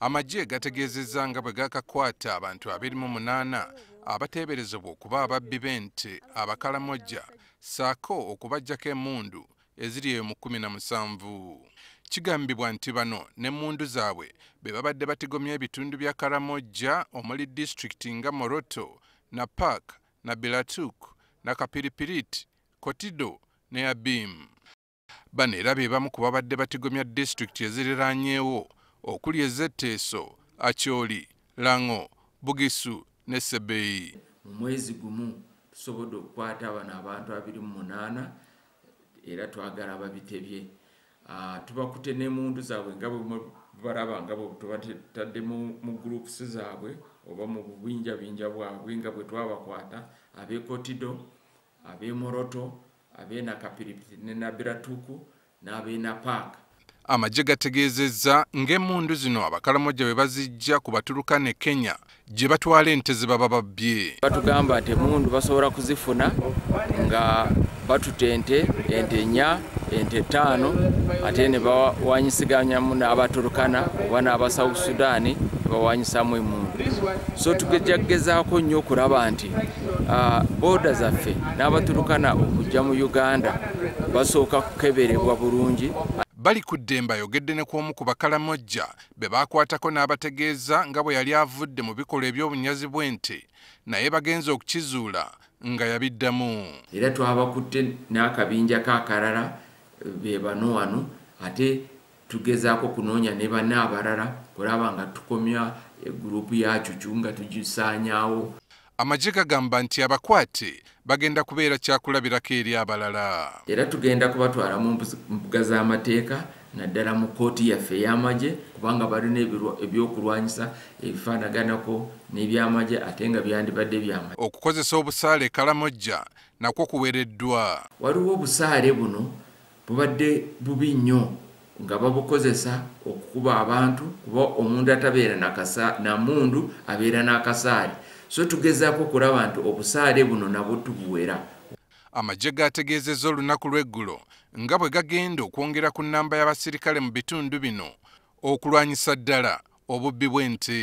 amagye gategeezezza nga bwe gakakwata abantu abiri mu munaana abateeberezebwa okuba ababbi b'ente abakalamojja ssaako okubaggyako emmundu eziri eyo mu kkumi na musanvu. Kigambibwa nti bano n'emmundu zaabwe be babadde batigomya ebitundu bya karamojja omuli disitulikiti nga moroto na park na bilatuk na kapiripiriti kotido ne abim bano era be bamu ku babadde batigomya disitulikiti eziriraanyeewo okuli ezetteeso akyoli lango bugisu ne sebeyi mu mwezi gumu tusobodde okukwata bano abantu abiri mu munaana era twagala ababitebye tubakute n'emundu zaabwe nga balaba nga bwe tubatadde mu gurupusi zaabwe oba mu bubinjabinja bwabwe nga bwe twabakwata ab'ekotido ab'emoroto ab'enakapiripiti ne nabiratuku n'ab'enapaaka amagye gategeezezza ng'emmundu zino abakalamojja bwe bazijja ku baturuka ne kenya gye batwala ente ze baba babbye. Batugamba nti emundu basobola kuzifuna nga batuta ente ente nnya ente ttaano ate ne bawanyisiganyamu n'abaturukana oba n'aba south sudaani bawanyisamu emundu so tugezagezaako nnyo okulaba nti booda zaffe n'abaturukana okujja mu uganda basooka kukeberebwa bulungi. Bali ku ddembe ayogedde ne ku omu ku bakalamojja be baakwatako n'abategeeza nga bwe yali avudde mu bikolwa eby'obunyazi bw'ente naye bagenze okukizuula nga yabiddamu. Era twabakutte n'akabinja k'akalala be bano wano ate tugezaako kunoonya ne banne abalala kulaba nga tukomya egurupu ya cucu nga tugisaanyaawo. Amagye gagamba nti abakwate bagenda kubeera kyakulabirako eri abalala. Era tugenda kubatwala mu mbuga z'amateeka naddala mu kooti yaffe ey'amagye kubanga balina ebyokulwanyisa ebifaanaganako n'ebyamagye ate nga byandibadde byamagye okukozesa obusaale kalamojja nakwo kuwereddwa. Waliwo obusaale buno bubadde bubi nnyo nga babukozesa okukuba abantu kuba omuntu atabeera na mundu abeera n'akasaale. So tugezaako okulaba nti obusaale buno nabwo tubuwera. Amagye gategeezezza olunaku lw'eggulo nga bwe gagenda okwongera ku nnamba y'abasirikale mu bitundu bino okulwanyisa ddala obubbi bw'ente